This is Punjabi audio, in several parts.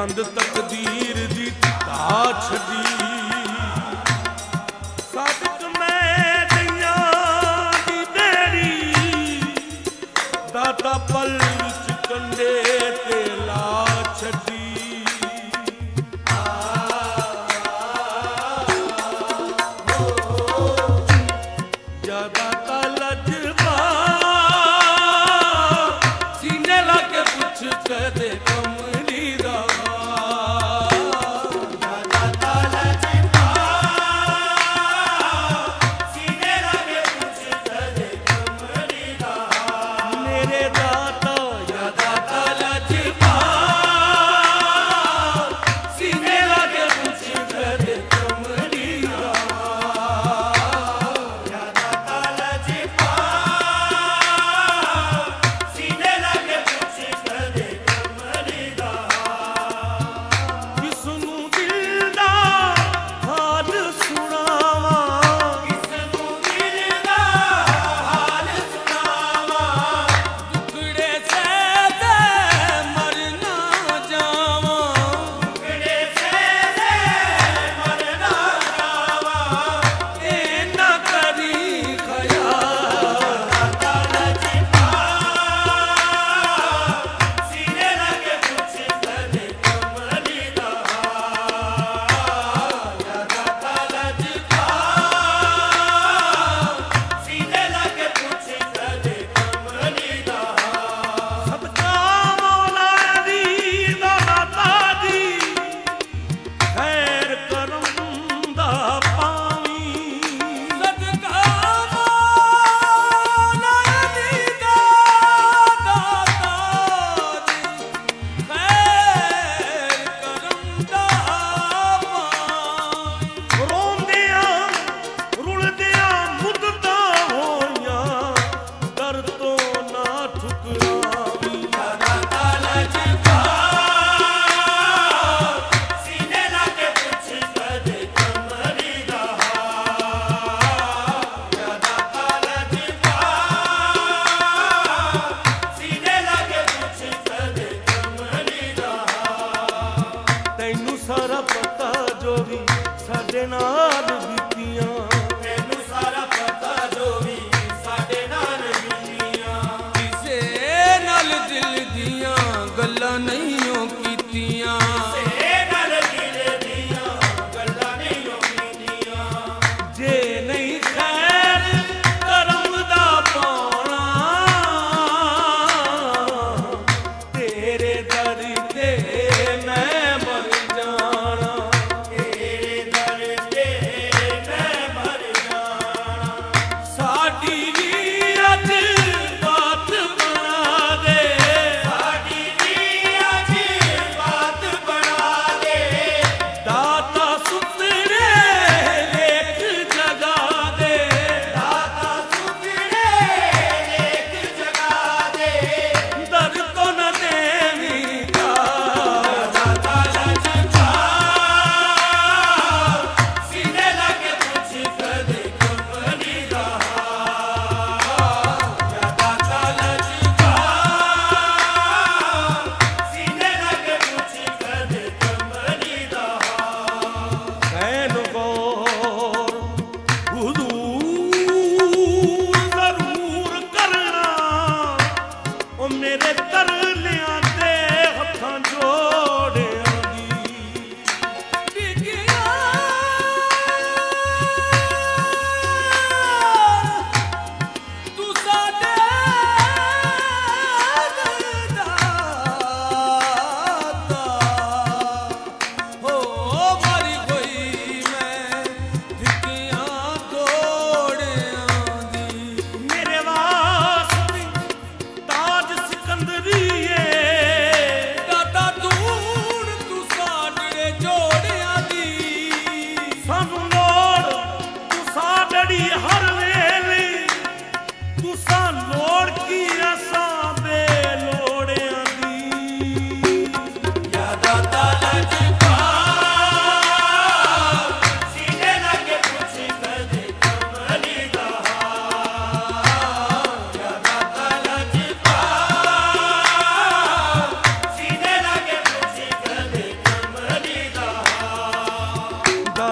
ਗੰਦ ਤਕਦੀਰ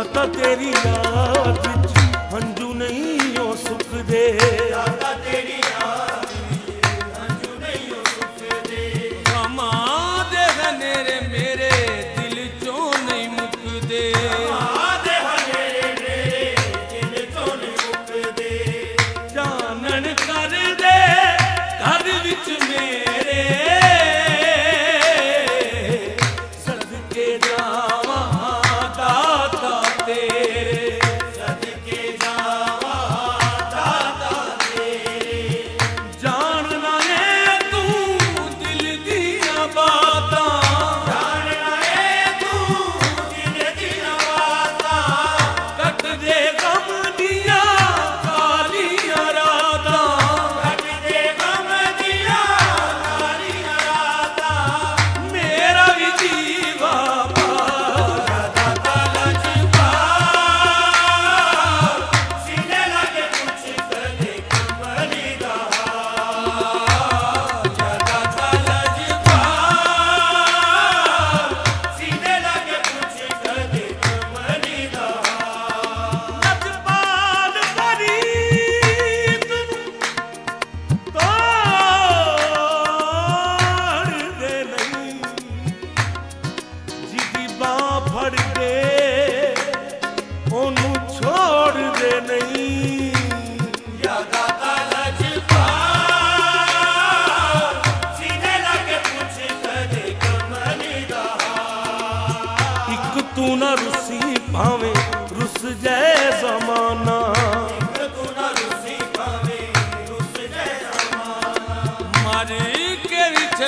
ਤਾਂ ਤੇਰੀ ਯਾਦ ਵਿੱਚ ਹੰਝੂ ਨਹੀਂ ਉਹ ਸੁੱਕਦੇ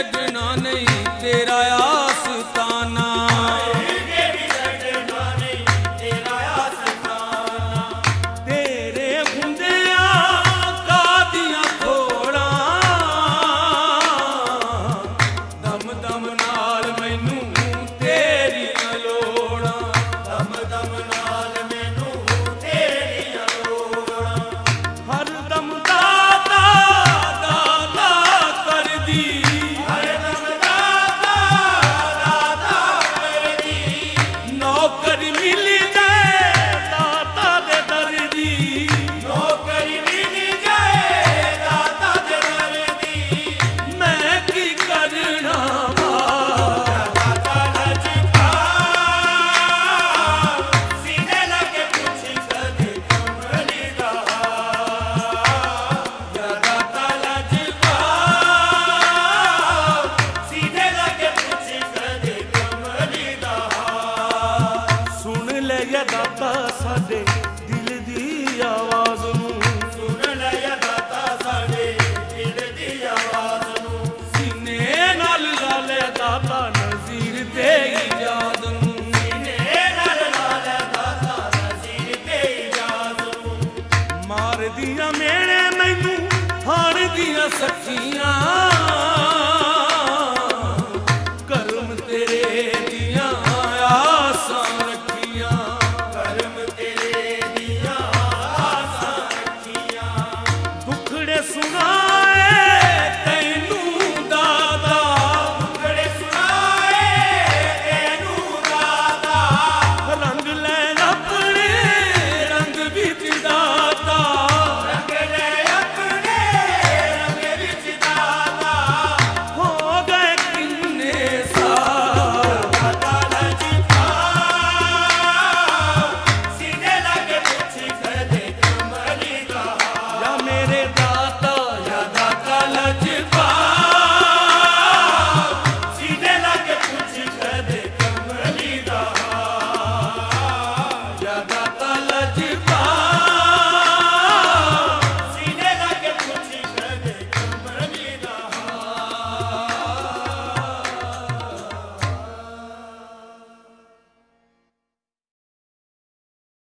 ਲੱਗਣਾ ਨਹੀਂ ਤੇਰਾ ਆ ਸਖੀਆਂ